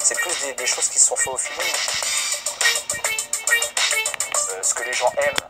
C'est plus des, choses qui se sont faites au feeling. Euh, ce que les gens aiment,